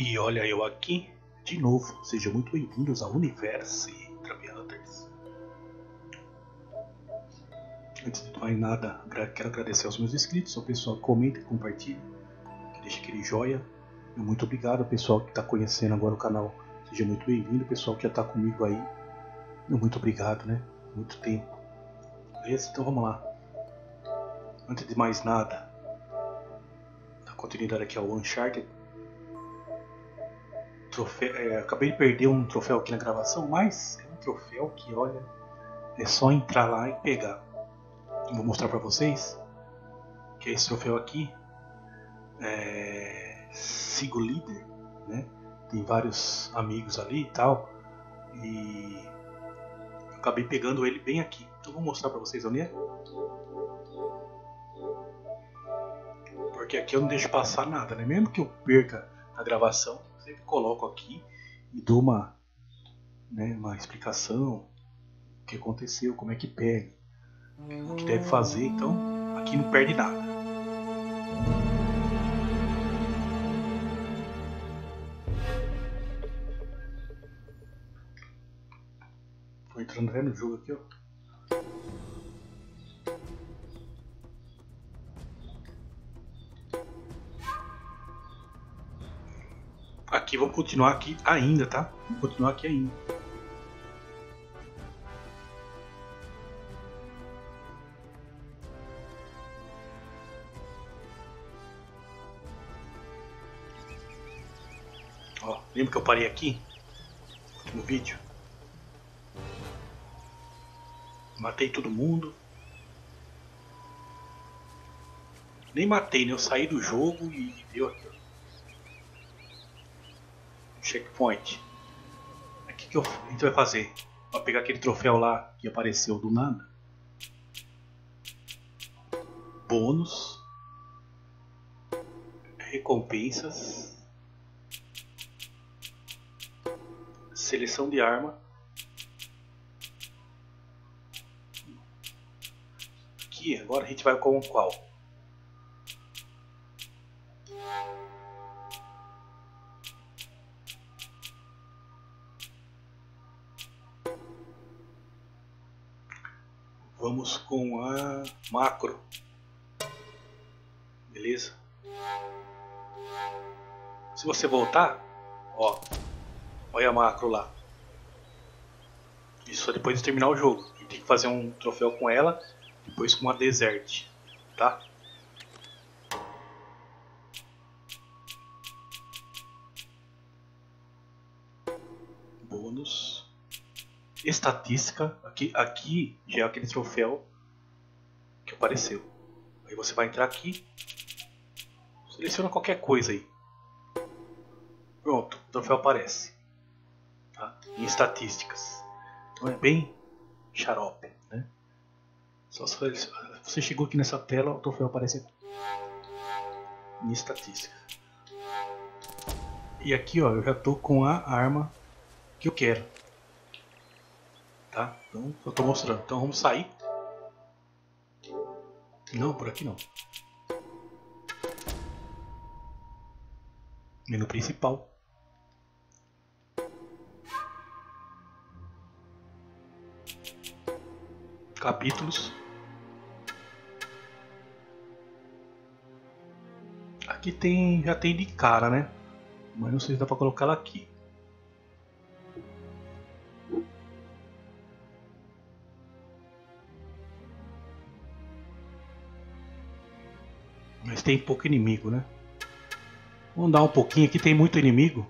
E olha eu aqui de novo. Sejam muito bem-vindos ao Universo Trap Hunters. Antes de mais nada, quero agradecer aos meus inscritos, ao pessoal que comenta e compartilha, deixa aquele joia. E muito obrigado ao pessoal que está conhecendo agora o canal. Seja muito bem-vindo, pessoal que já está comigo aí. Muito obrigado, né? Muito tempo. Beleza? Então vamos lá. Antes de mais nada, dar continuidade aqui ao Uncharted troféu. É, acabei de perder um troféu aqui na gravação, mas é um troféu que, olha, é só entrar lá e pegar. Vou mostrar para vocês que é esse troféu aqui. É, sigo líder, né? Tem vários amigos ali e tal. E acabei pegando ele bem aqui. Então vou mostrar para vocês onde é. Porque aqui eu não deixo passar nada, né? Mesmo que eu perca a gravação, sempre coloco aqui e dou uma, né, uma explicação o que aconteceu, como é que pega, o que deve fazer, então aqui não perde nada. Tô entrando no jogo aqui, ó. Aqui, vamos continuar aqui ainda, tá? Vamos continuar aqui ainda. Ó, lembra que eu parei aqui? No vídeo. Matei todo mundo. Nem matei, né? Eu saí do jogo e deu aqui, checkpoint. O que, que eu, a gente vai fazer? Vai pegar aquele troféu lá que apareceu do nada. Bônus. Recompensas. Seleção de arma. Aqui, agora a gente vai com qual? Vamos com a macro. Beleza? Se você voltar, ó, olha a macro lá. Isso depois de terminar o jogo. A gente tem que fazer um troféu com ela, depois com a desert, tá? Bônus estatística, aqui, aqui já é aquele troféu que apareceu. Aí você vai entrar aqui, seleciona qualquer coisa aí. Pronto, o troféu aparece. Tá? Em estatísticas. Então é bem xarope. Né? Só se você chegou aqui nessa tela, o troféu aparece aqui. Em estatísticas. E aqui ó, eu já estou com a arma que eu quero tá? Então eu tô mostrando. Então vamos sair. Não, por aqui não. Menu principal. Capítulos. Aqui tem, já tem de cara, né? Mas não sei se dá pra colocar ela aqui. Mas tem pouco inimigo, né? Vamos dar um pouquinho aqui, tem muito inimigo.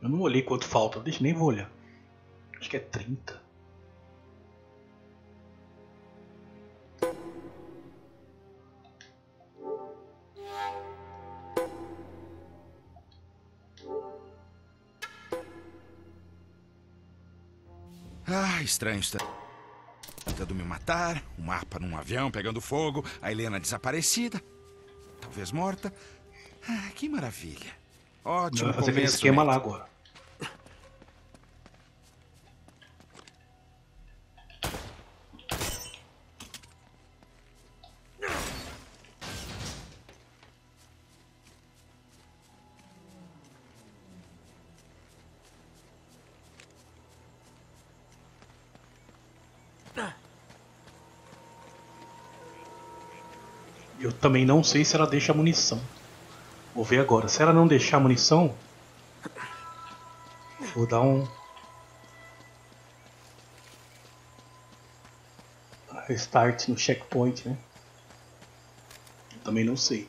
Eu não olhei quanto falta, deixa nem vou olhar. Acho que é 30. Ah, estranho está tentando me matar, o mapa num avião pegando fogo, a Helena desaparecida, talvez morta. Ah, que maravilha. Ótimo Vai fazer aquele esquema lá agora. Eu também não sei se ela deixa munição. Vou ver agora. Se ela não deixar munição, vou dar um restart no checkpoint, né? Eu também não sei.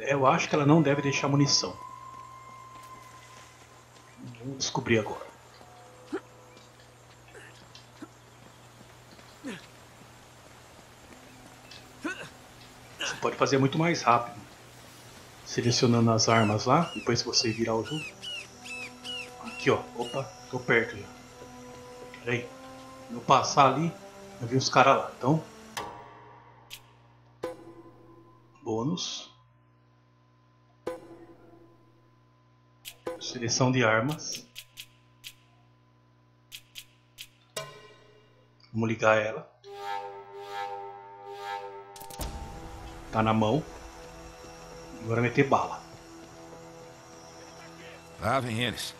Eu acho que ela não deve deixar munição. Descobrir agora. Você pode fazer muito mais rápido. Selecionando as armas lá, depois se você virar o jogo. Aqui ó, opa, tô perto já. Peraí. Eu passar ali, eu vi os caras lá. Então. Bônus. Seleção de armas. Vamos ligar ela. Tá na mão. Agora meter bala. Lá vem eles.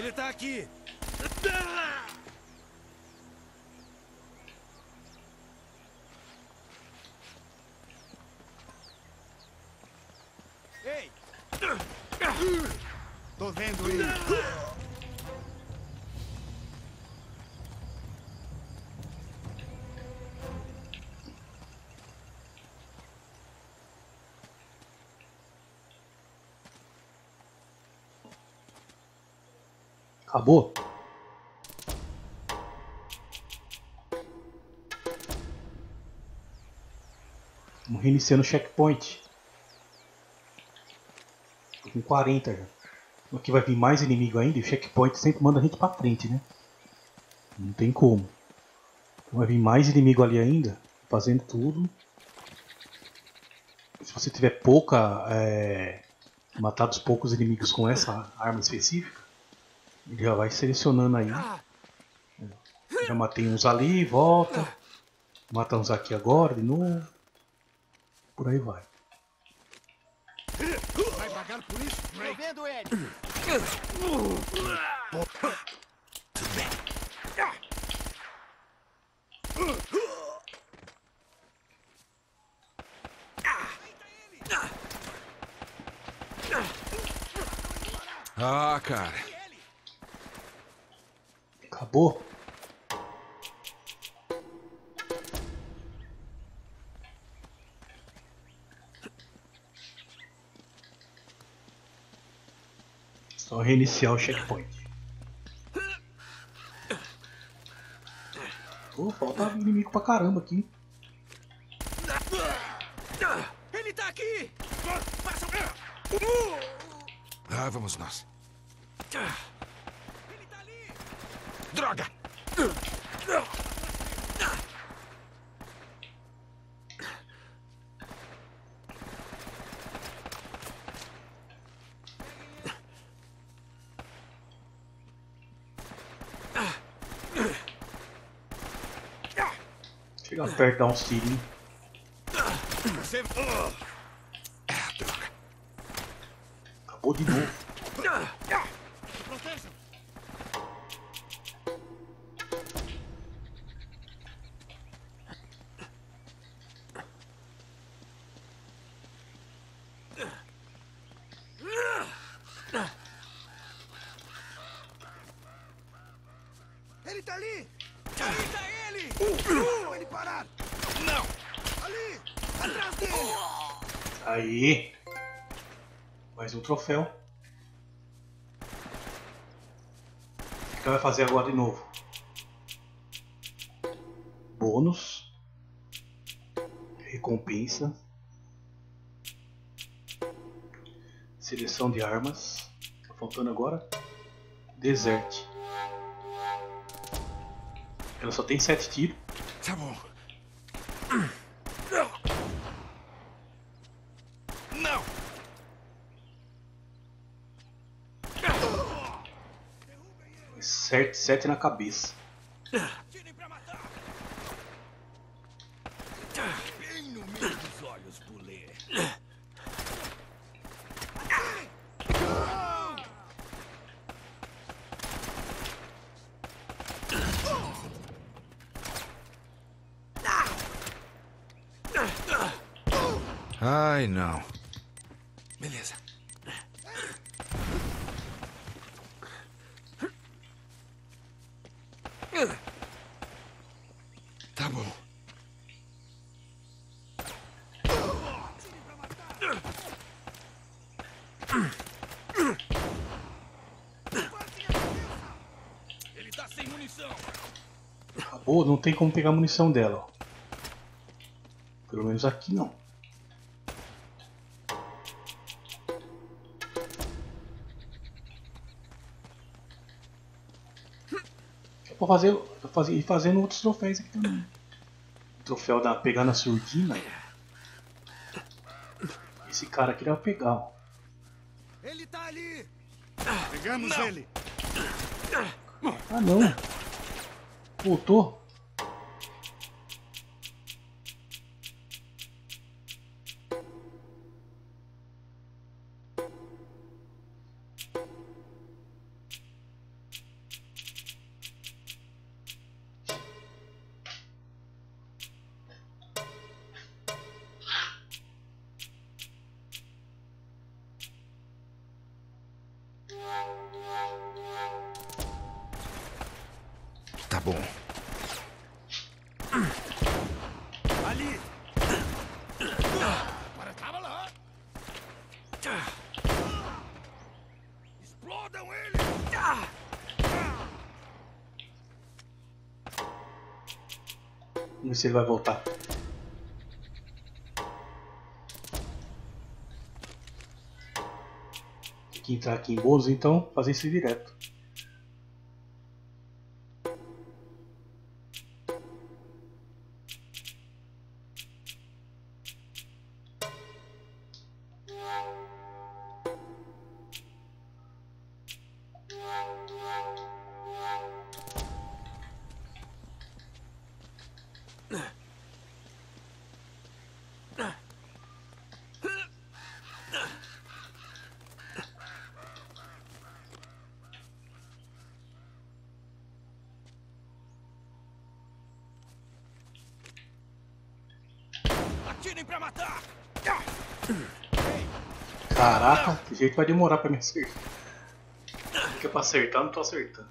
Ele tá aqui. Ei! Tô vendo ele. Acabou? Vamos reiniciando o checkpoint. Tô com 40 já. Aqui vai vir mais inimigo ainda e o checkpoint sempre manda a gente pra frente, né? Não tem como. Então vai vir mais inimigo ali ainda, fazendo tudo. Se você tiver pouca. É, matar os poucos inimigos com essa arma específica, já vai selecionando aí. Já matei uns ali, volta. Mata uns aqui agora de novo. Por aí vai. Vai pagar por isso, Tô vendo ele. Ah, cara. Acabou? Só reiniciar o checkpoint. Pô, falta inimigo pra caramba aqui. Ele tá aqui! Ah, vamos nós. Droga! Chega perto, dá uns droga. Acabou de novo. Ele tá ali! Ali tá ele! Deixa ele parar! Não! Ali! Atrás dele! Aí. Mais um troféu. O que ela vai fazer agora de novo? Bônus. Recompensa. Seleção de armas. Tá faltando agora. Desert. Ela só tem sete tiros. Tá bom. Não! Sete, sete na cabeça. Tirem pra matar! Bem no meio dos olhos, Bulê. Ai, não. Beleza. Tá bom. Ele tá sem munição. Acabou, não tem como pegar a munição dela. ó. Pelo menos aqui não. Fazer, fazer, ir fazendo outros troféus aqui também. O troféu da pegar na surdina. Esse cara aqui dá pra pegar, ó. Ele tá ali. Pegamos ele. Ah não! Voltou? Tá bom. Ali. Tava lá. Explodam ele. Vamos ver se ele vai voltar. Tem que entrar aqui em bônus, então fazer isso direto. Atirem pra matar. Caraca, que jeito vai demorar pra me acertar. Fica pra acertar, não tô acertando.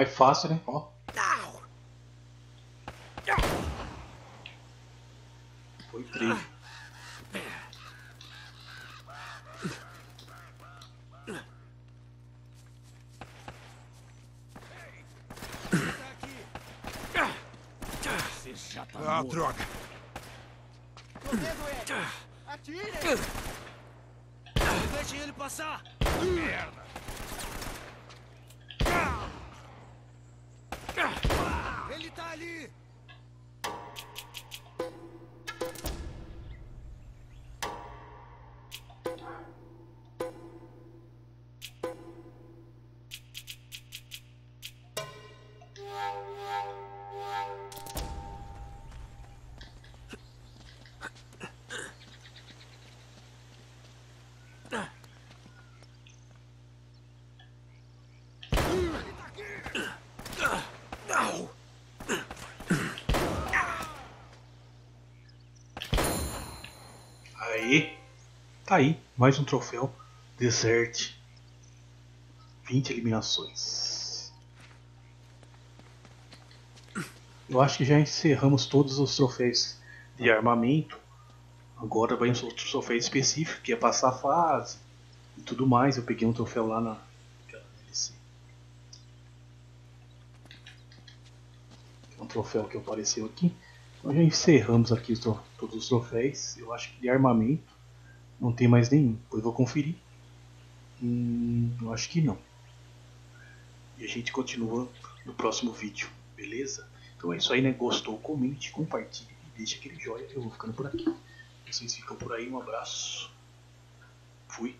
Mais fácil, né? Ó, foi três. Você tá ah, droga. Tô vendo ele! Atirem! Deixem ele passar! Merda! Ele tá ali! Aí. Tá aí. Mais um troféu. Desert. 20 eliminações. Eu acho que já encerramos todos os troféus de armamento. Agora vai um troféu específico, que é passar a fase e tudo mais. Eu peguei um troféu lá na. Um troféu que apareceu aqui. Nós já encerramos aqui todos os troféus. Eu acho que de armamento não tem mais nenhum. Depois vou conferir. Hum, eu acho que não. E a gente continua no próximo vídeo, beleza? Então é isso aí, né? Gostou? Comente, compartilhe e deixe aquele joinha. Eu vou ficando por aqui. Vocês ficam por aí. Um abraço. Fui.